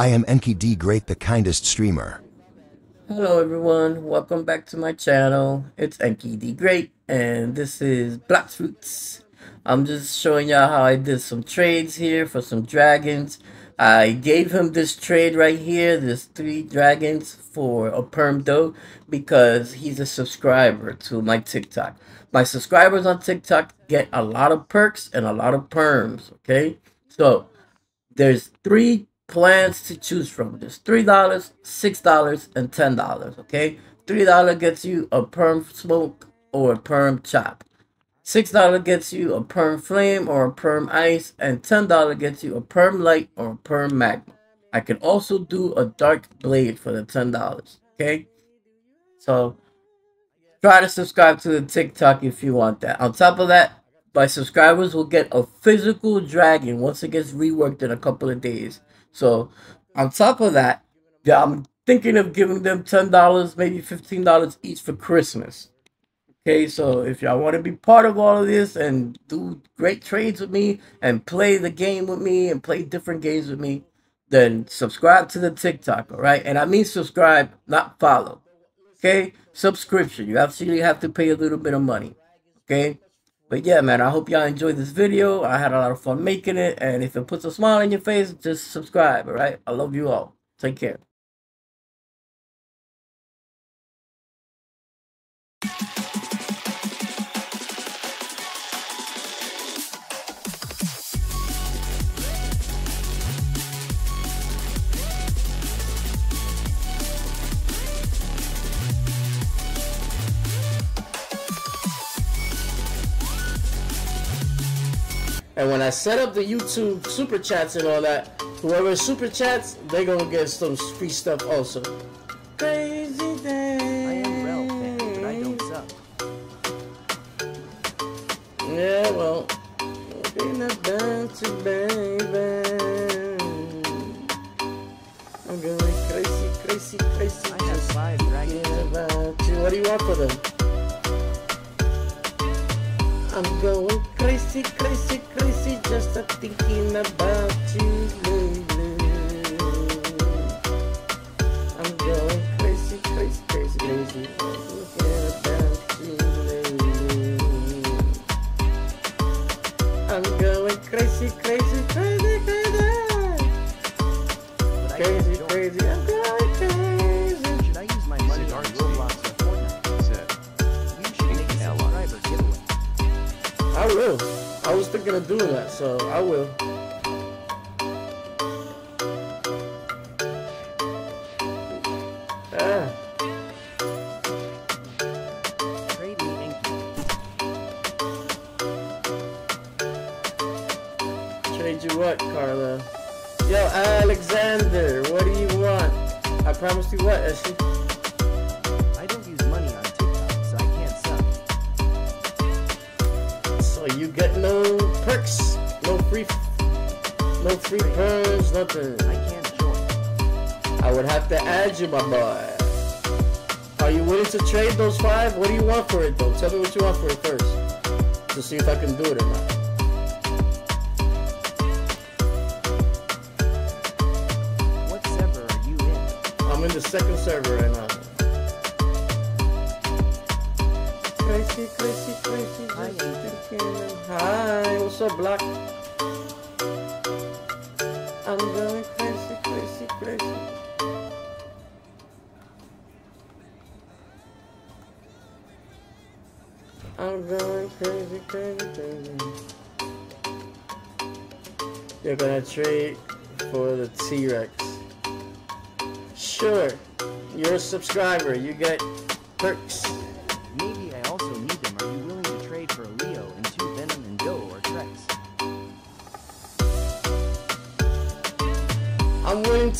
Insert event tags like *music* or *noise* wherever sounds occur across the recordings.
I am Enki D Great, the kindest streamer. Hello everyone, welcome back to my channel. It's Enki D Great and this is Blox Fruits. I'm just showing y'all how I did some trades here for some dragons. I gave him this trade right here, this three dragons for a perm dough because he's a subscriber to my TikTok. My subscribers on TikTok get a lot of perks and a lot of perms, okay? So, there's three plans to choose from. There's $3, $6, and $10, okay? $3 gets you a perm smoke or a perm chop. $6 gets you a perm flame or a perm ice, and $10 gets you a perm light or a perm magma. I can also do a dark blade for the $10, okay? So, try to subscribe to the TikTok if you want that. On top of that, my subscribers will get a physical dragon once it gets reworked in a couple of days. So, on top of that, I'm thinking of giving them $10, maybe $15 each for Christmas. Okay, so if y'all want to be part of all of this and do great trades with me and play the game with me and play different games with me, then subscribe to the TikTok, all right? And I mean subscribe, not follow. Okay? Subscription. You absolutely have to pay a little bit of money. Okay? But yeah, man, I hope y'all enjoyed this video. I had a lot of fun making it. And if it puts a smile on your face, just subscribe, all right? I love you all. Take care. And when I set up the YouTube super chats and all that, whoever super chats, they're gonna get some free stuff also. Crazy day. I am fan, but I don't suck. Yeah, well, be not down to baby. I'm going crazy, crazy, crazy. I have five dragons. thinking about you. What do you want for them? I'm going crazy, crazy, crazy, a thinking about so I will. Ah, Trade me Enki. trade you what, Carla? Yo, Alexander, what do you want? I promised you what, Essie? I don't use money on TikTok, so I can't sub. So you get no perks, free, no free perms, nothing. I can't join. I would have to add you, my boy. Are you willing to trade those five? What do you want for it, though? Tell me what you want for it first. To see if I can do it or not. What server are you in? I'm in the second server right now. Crazy, crazy, crazy. Hi, just thinking of- Hi, what's up, Black? I'm going crazy, crazy, crazy. I'm going crazy, crazy, crazy. You're gonna trade for the T-Rex. Sure. You're a subscriber. You get perks.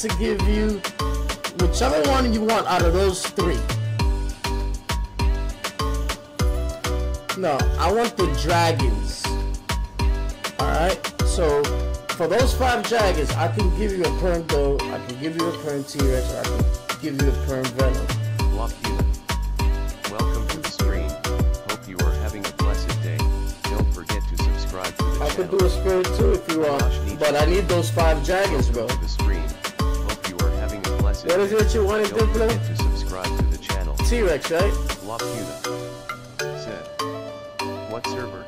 To give you whichever one you want out of those three. No, I want the dragons. Alright? So, for those five dragons, I can give you a perm dough, I can give you a perm T-Rex, or I can give you a perm venom. Block Human. Welcome to the stream. Hope you are having a blessed day. Don't forget to subscribe to the I channel. could do a spirit too if you want, but I need those five dragons, bro. What is day. it you want to do, Don't Blue? forget to subscribe to the channel. T-Rex, right? Lopuna said. What server?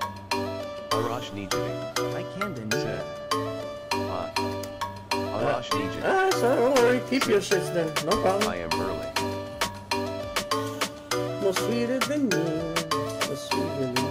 Arash Nijiti I can do said. Hi. Arash Nijiti. Ah, so don't worry. Keep your shits then. No I am Burley. No sweeter than you. No sweeter than you.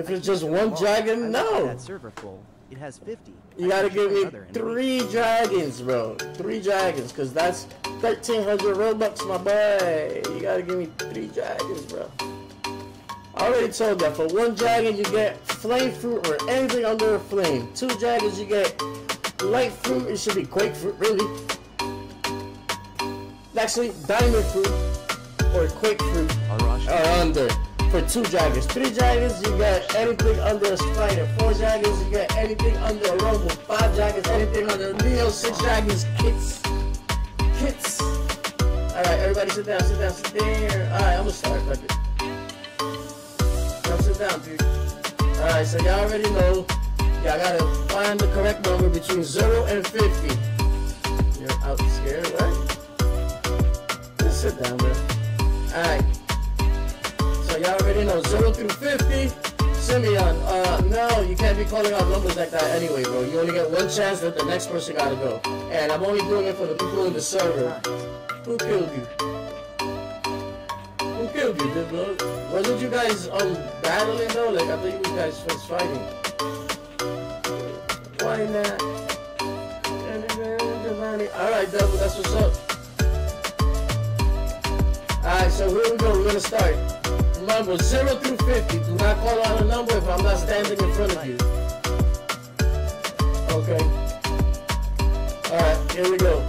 If it's just one dragon, at no. That server full. It has 50. You I gotta give me three dragons, bro. Three dragons, cause that's 1300 Robux, my boy. You gotta give me three dragons, bro. I already told that for one dragon you get flame fruit or anything under a flame. Two dragons you get light fruit. It should be quake fruit, really. Actually, diamond fruit or quake fruit are under for two dragons. Three dragons, you got anything under a spider. Four dragons, you got anything under a rumble. Five dragons, anything under a Neo. Six dragons, kits. Kits. Alright, everybody sit down, sit down, sit there. Alright, I'm gonna start. Fuck it. Now sit down, dude. Alright, so y'all already know. Y'all gotta find the correct number between 0 and 50. You're out scared, right? Just sit down, bro. Alright. Y'all already know 0 through 50. Simeon, uh, no, you can't be calling out numbers like that anyway, bro. You only get one chance that the next person gotta go. And I'm only doing it for the people in the server. Who killed you? Who killed you, dude? Wasn't you guys, um, battling though? Like, I thought you guys was fighting. Why not? Alright, Devil, that's what's up. Alright, so here we go. We're gonna start. Remember, 0 through 50. Do not call out a number if I'm not standing in front of you. Okay. Alright, here we go.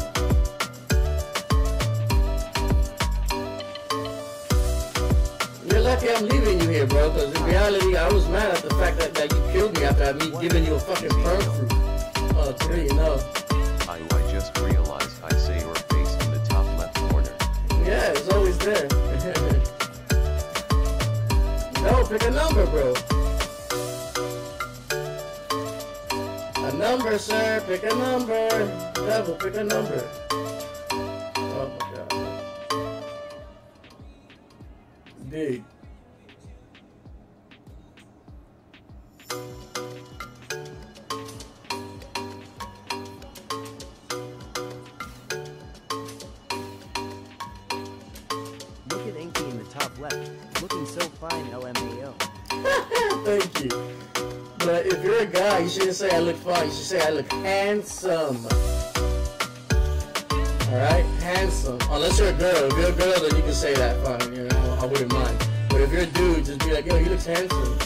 You're lucky I'm leaving you here, bro, because in reality, I was mad at the fact that, that you killed me after me giving you a fucking perm fruit. Oh, three, no. I, I just realized I say your face in the top left corner. Yeah, it's always there. Pick a number, bro. A number, sir. Pick a number. Devil, pick a number. Oh my god. Dude. Thank you. But if you're a guy, you shouldn't say I look fine. You should say I look handsome. Alright? Handsome. Unless you're a girl. If you're a girl, then you can say that fine. You know, I wouldn't mind. But if you're a dude, just be like, yo, he looks handsome.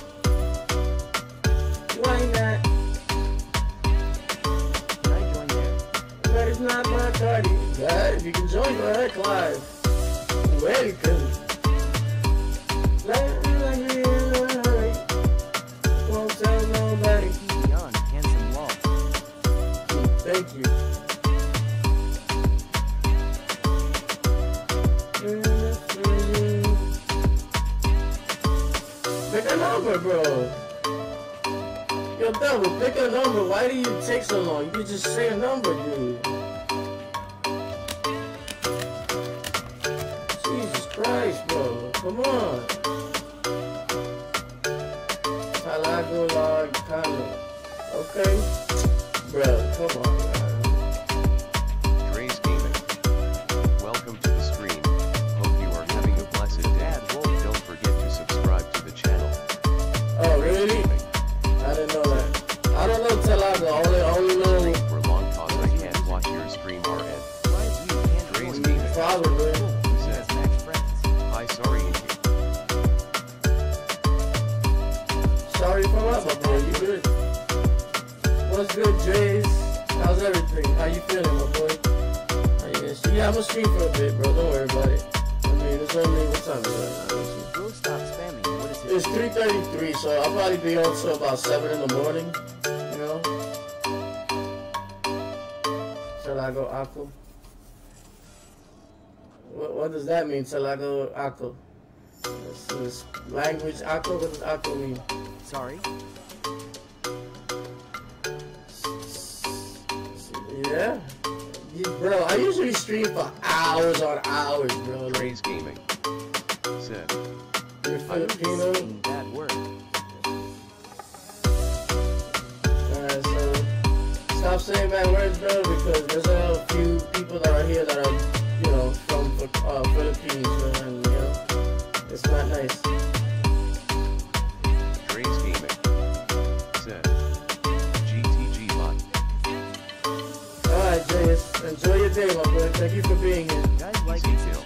Why not? But it's not my party. God, if you can join, ahead, Clive. Welcome. Just say a number, probably be on till about seven in the morning. You know. Till I go aqua. What, what does that mean? Till I go aqua. This is language aqua. What does aqua mean? Sorry. Yeah. Yeah, Bro, I usually stream for hours on hours, bro. Like, Gaming. Said. you're Filipino. Saying bad word. Stop saying bad words, bro, because there's a few people that are here that are, you know, from uh, Philippines, and you know, it's not nice. Gaming. Said. GTG bot. Alright, Jayus, enjoy your day, my boy. Thank you for being here. Guys like Easy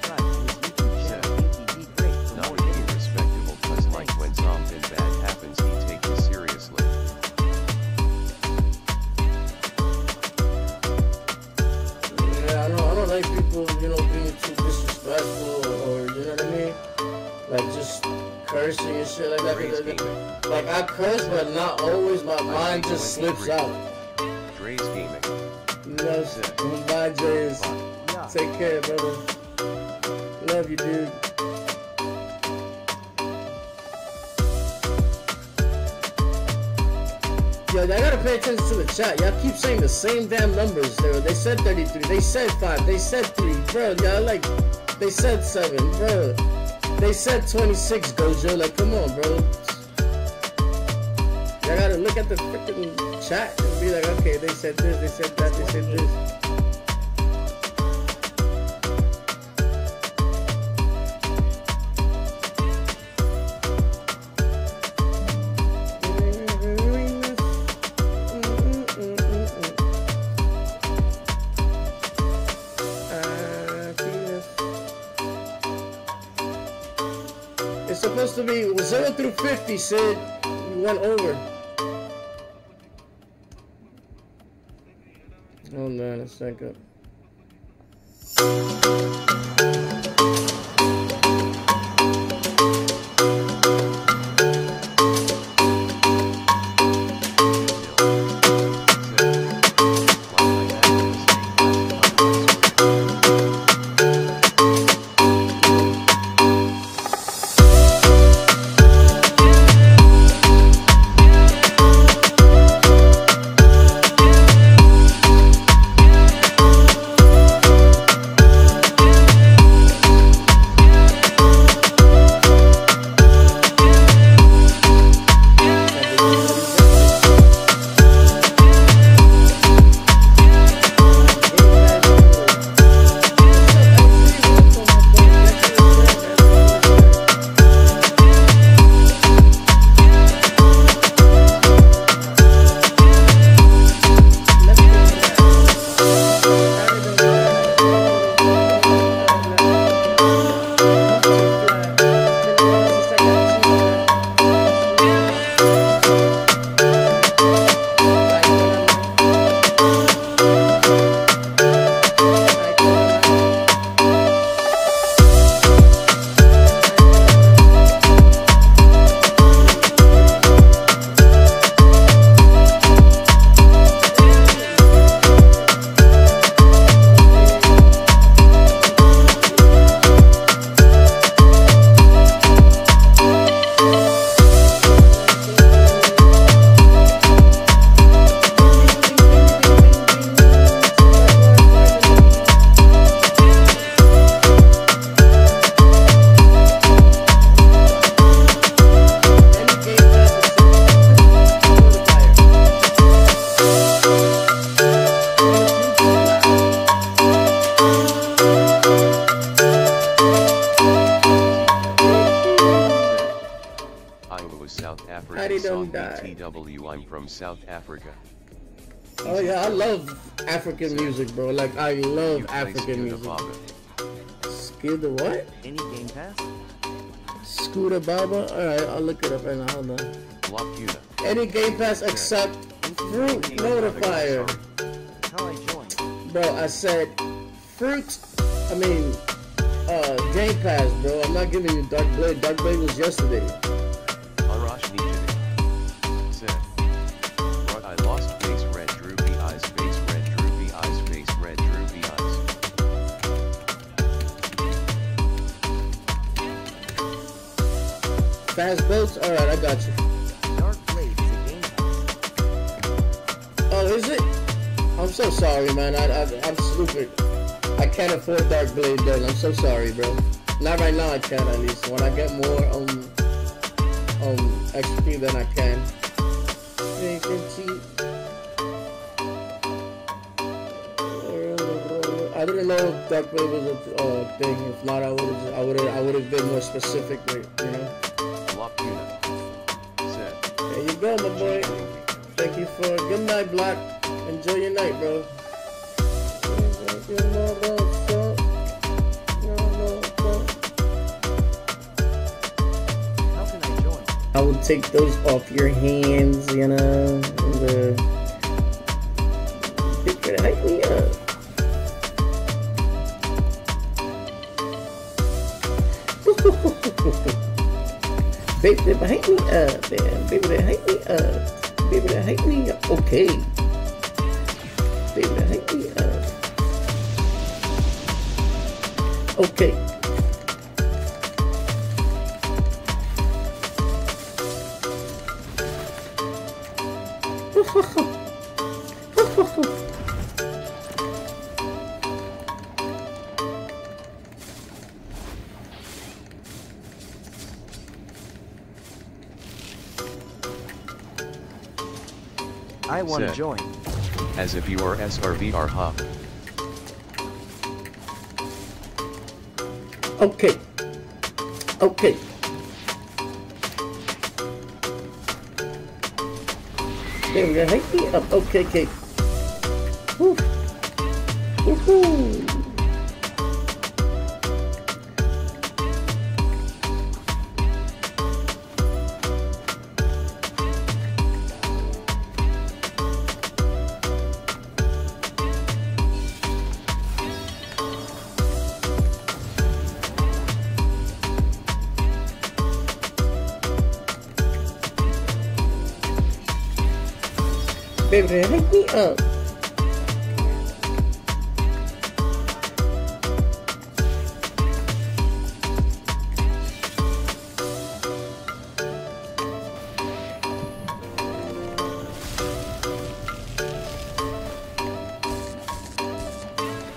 cursing and shit like that. Like I curse, but not always. My mind just slips out. Dre's Gaming. You know, bye. Yeah. Take care, brother. Love you, dude. Yo, I gotta pay attention to the chat. Y'all keep saying the same damn numbers. There, they said 33. They said five. They said three, bro. Y'all like, they said seven, bro. They said 26, Gojo. Like, come on, bro. Y'all gotta look at the freaking chat and be like, okay, they said this, they said that, they said this. 50, Sid. You went over. Hold on a second. Alright. TW, I'm from South Africa. Oh yeah, I love African music, bro. Like I love You play African Scooter music. Baba. Skid the what? Any Game Pass? Scooter Baba? Alright, I'll look it up right now. Hold on. Locuna. Any Game Pass except Fruit Notifier. How I join? Bro, I said Fruit. I mean, uh, Game Pass, bro. I'm not giving you Dark Blade. Dark Blade was yesterday. Fast boats? Alright, I got you. Dark Blade is a Game Pass. Oh, is it? I'm so sorry, man. I, I, I'm stupid. I can't afford Dark Blade, then. I'm so sorry, bro. Not right now, I can at least. When I get more um um XP, then I can. I didn't know if Dark Blade was a uh, thing. If not, I would have I would have I would have been more specific, you know. For good night, Black. Enjoy your night, bro. How can I join? I will take those off your hands, you know. And, you could hype me up. *laughs* Baby, that hype me up, man. Baby, that hype me up. Baby, that hype me. Okay. Baby, that hype me. Okay. I *laughs* want to join. As if you are SRVR hub. Okay. Okay. There we go. Hype me up. Okay, okay. Me up.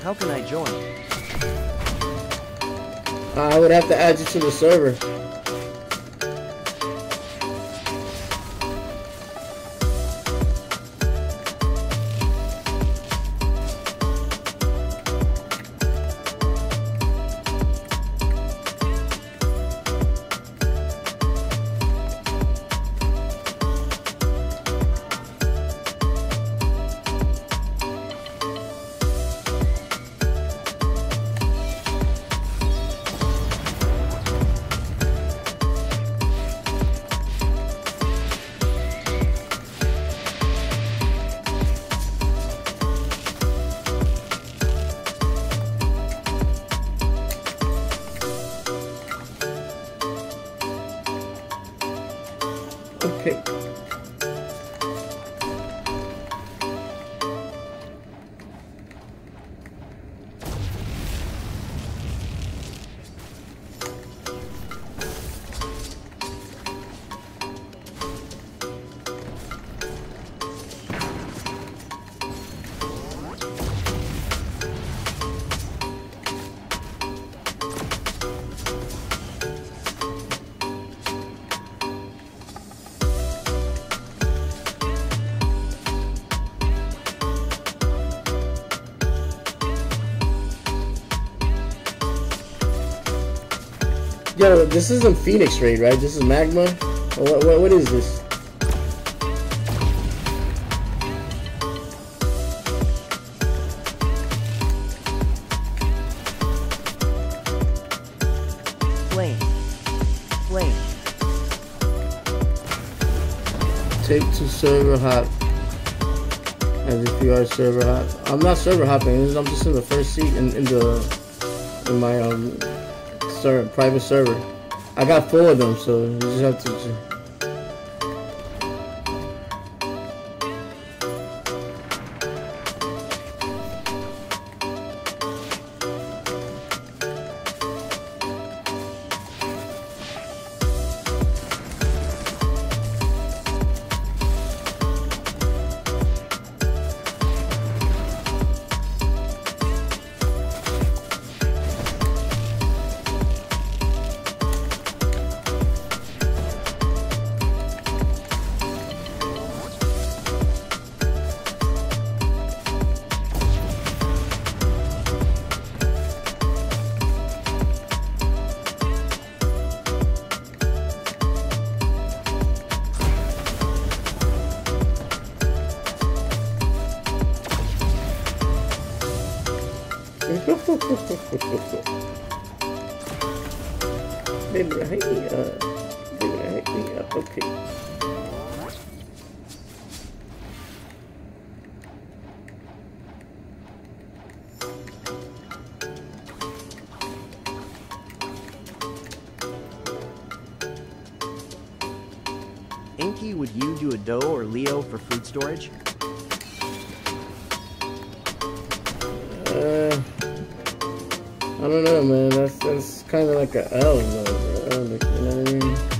How can I join? I would have to add you to the server. Okay. this isn't Phoenix Raid, right? This is Magma? What, what, what is this? Flame. Flame. Take to server hop. As if you are server hop. I'm not server hopping, I'm just in the first seat in, in the in my um server, private server. I got four of them, so you just have to. Enki, would you do a Dough or Leo for food storage? Uh, I don't know, man. That's that's kind of like a L, though, you know what I mean?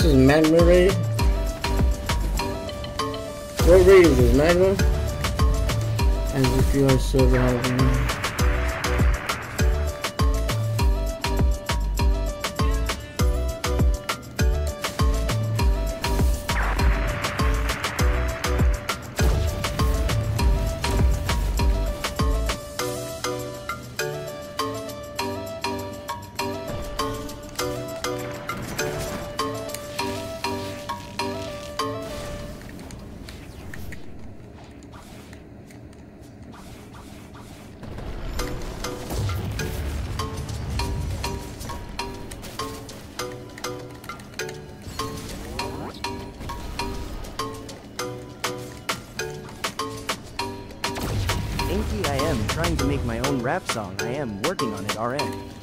This is Magma Raid. What raid is this? Magma? As if you are server hopping. Trying to make my own rap song. I am working on it RN.